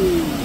Ooh.